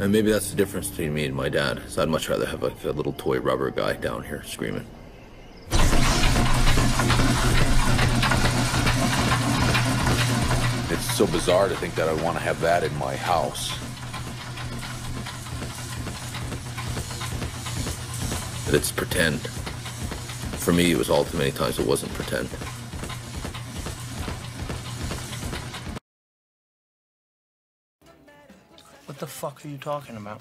And maybe that's the difference between me and my dad. So I'd much rather have like a little toy rubber guy down here screaming. It's so bizarre to think that I want to have that in my house. It's pretend. For me, it was all too many times it wasn't pretend. What the fuck are you talking about?